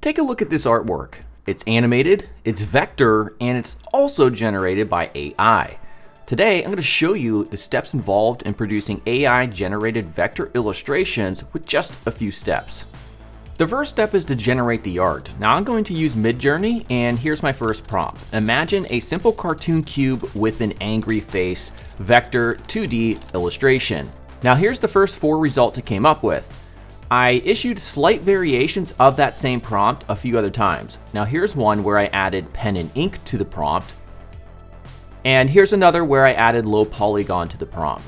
Take a look at this artwork. It's animated, it's vector, and it's also generated by AI. Today, I'm going to show you the steps involved in producing AI-generated vector illustrations with just a few steps. The first step is to generate the art. Now I'm going to use Midjourney, and here's my first prompt. Imagine a simple cartoon cube with an angry face, vector 2D illustration. Now here's the first four results it came up with. I issued slight variations of that same prompt a few other times. Now here's one where I added pen and ink to the prompt. And here's another where I added low polygon to the prompt.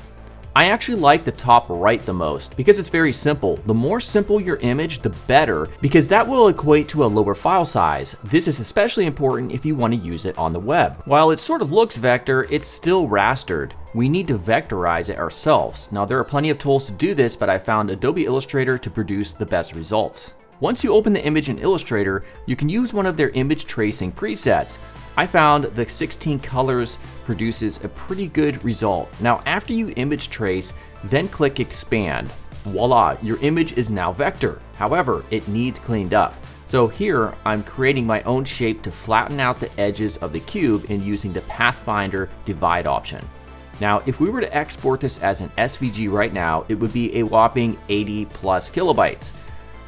I actually like the top right the most because it's very simple. The more simple your image, the better because that will equate to a lower file size. This is especially important if you want to use it on the web. While it sort of looks vector, it's still rastered. We need to vectorize it ourselves. Now there are plenty of tools to do this, but I found Adobe Illustrator to produce the best results. Once you open the image in Illustrator, you can use one of their image tracing presets. I found the 16 colors produces a pretty good result. Now after you image trace, then click expand. Voila, your image is now vector. However, it needs cleaned up. So here, I'm creating my own shape to flatten out the edges of the cube and using the Pathfinder divide option. Now, if we were to export this as an SVG right now, it would be a whopping 80 plus kilobytes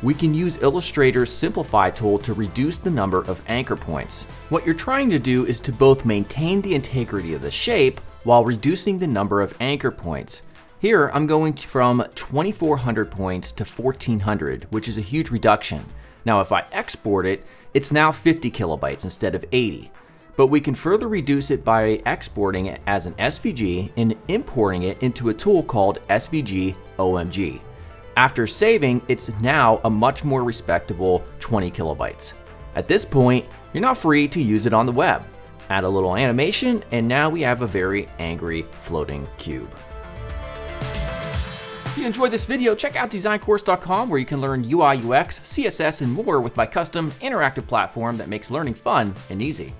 we can use Illustrator's Simplify tool to reduce the number of anchor points. What you're trying to do is to both maintain the integrity of the shape while reducing the number of anchor points. Here, I'm going from 2400 points to 1400, which is a huge reduction. Now, if I export it, it's now 50 kilobytes instead of 80. But we can further reduce it by exporting it as an SVG and importing it into a tool called SVG OMG. After saving, it's now a much more respectable 20 kilobytes. At this point, you're now free to use it on the web. Add a little animation, and now we have a very angry floating cube. If you enjoyed this video, check out designcourse.com where you can learn UI, UX, CSS, and more with my custom interactive platform that makes learning fun and easy.